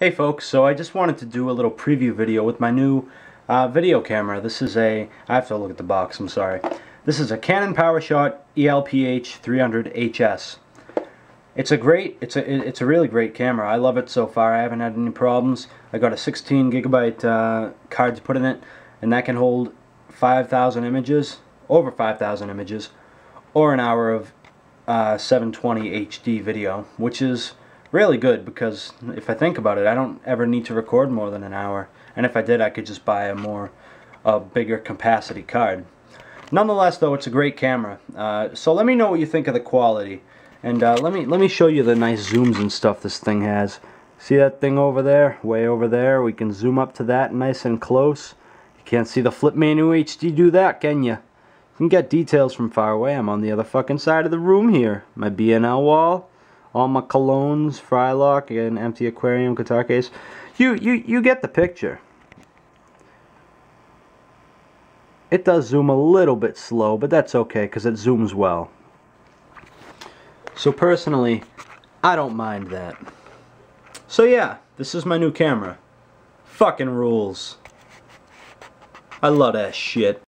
Hey folks, so I just wanted to do a little preview video with my new uh, video camera. This is a, I have to look at the box, I'm sorry. This is a Canon PowerShot ELPH 300HS. It's a great, it's a, it's a really great camera. I love it so far. I haven't had any problems. I got a 16 gigabyte uh, card to put in it, and that can hold 5,000 images, over 5,000 images, or an hour of uh, 720 HD video, which is really good because if I think about it, I don't ever need to record more than an hour. And if I did, I could just buy a more, a bigger capacity card. Nonetheless, though, it's a great camera. Uh, so let me know what you think of the quality. And uh, let me let me show you the nice zooms and stuff this thing has. See that thing over there? Way over there. We can zoom up to that nice and close. You can't see the Flip Mino HD do that, can you? You can get details from far away. I'm on the other fucking side of the room here. My B&L wall all my colognes, Frylock, and empty aquarium guitar case. You, you, you get the picture. It does zoom a little bit slow, but that's okay because it zooms well. So personally, I don't mind that. So yeah, this is my new camera. Fucking rules. I love that shit.